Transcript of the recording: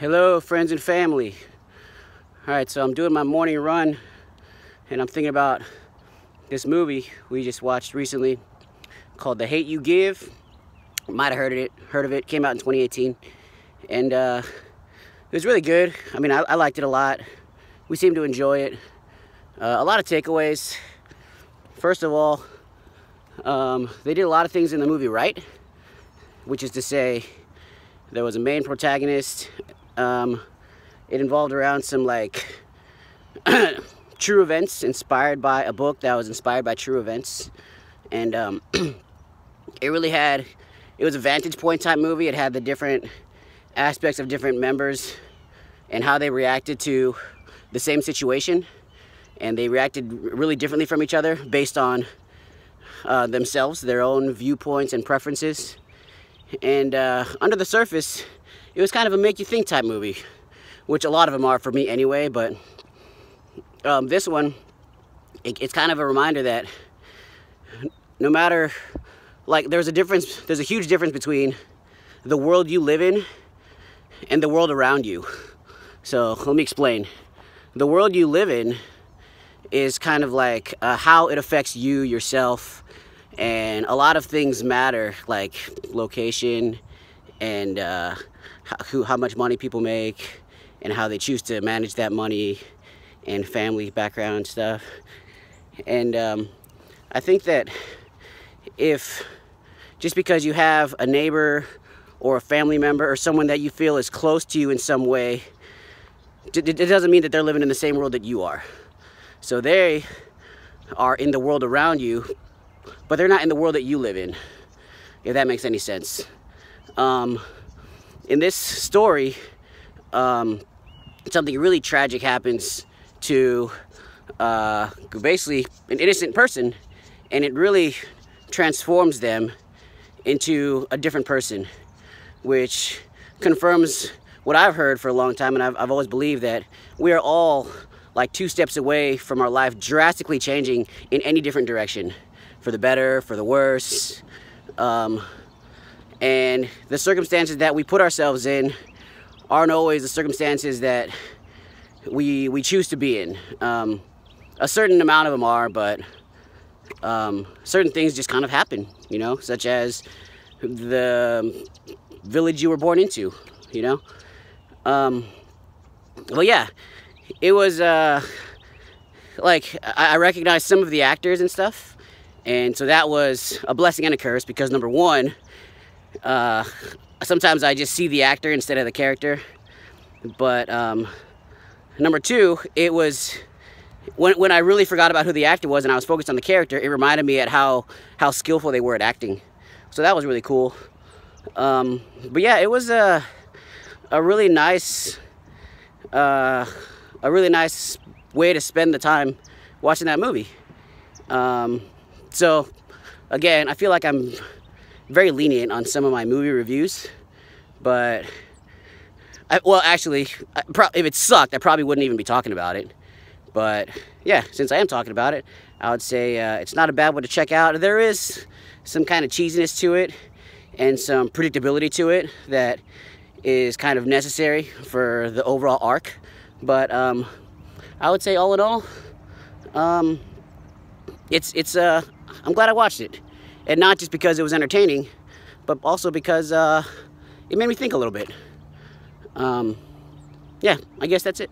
Hello, friends and family. All right, so I'm doing my morning run and I'm thinking about this movie we just watched recently called The Hate U Give. Might have heard of it, heard of it. Came out in 2018. And uh, it was really good. I mean, I, I liked it a lot. We seemed to enjoy it. Uh, a lot of takeaways. First of all, um, they did a lot of things in the movie right, which is to say, there was a main protagonist. Um, it involved around some like true events inspired by a book that was inspired by true events. And um, it really had, it was a vantage point type movie. It had the different aspects of different members and how they reacted to the same situation. And they reacted really differently from each other based on uh, themselves, their own viewpoints and preferences. And uh, under the surface, it was kind of a make you think type movie, which a lot of them are for me anyway. But um, this one, it, it's kind of a reminder that no matter, like, there's a difference, there's a huge difference between the world you live in and the world around you. So let me explain. The world you live in is kind of like uh, how it affects you yourself and a lot of things matter like location and uh, how, who, how much money people make and how they choose to manage that money and family background stuff and um, I think that if just because you have a neighbor or a family member or someone that you feel is close to you in some way it doesn't mean that they're living in the same world that you are so they are in the world around you but they're not in the world that you live in, if that makes any sense. Um, in this story, um, something really tragic happens to uh, basically an innocent person, and it really transforms them into a different person, which confirms what I've heard for a long time, and I've, I've always believed that we are all like two steps away from our life drastically changing in any different direction for the better, for the worse. Um, and the circumstances that we put ourselves in aren't always the circumstances that we, we choose to be in. Um, a certain amount of them are, but um, certain things just kind of happen, you know, such as the village you were born into, you know. Um, well, yeah, it was uh, like I, I recognized some of the actors and stuff, and so that was a blessing and a curse because number one, uh, sometimes I just see the actor instead of the character. But um, number two, it was when, when I really forgot about who the actor was and I was focused on the character, it reminded me at how, how skillful they were at acting. So that was really cool. Um, but yeah, it was a, a really nice, uh, a really nice way to spend the time watching that movie. Um, so, again, I feel like I'm very lenient on some of my movie reviews, but, I, well, actually, if it sucked, I probably wouldn't even be talking about it. But, yeah, since I am talking about it, I would say uh, it's not a bad one to check out. There is some kind of cheesiness to it and some predictability to it that is kind of necessary for the overall arc. But um, I would say all in all, um, it's it's uh I'm glad I watched it. And not just because it was entertaining, but also because uh, it made me think a little bit. Um, yeah, I guess that's it.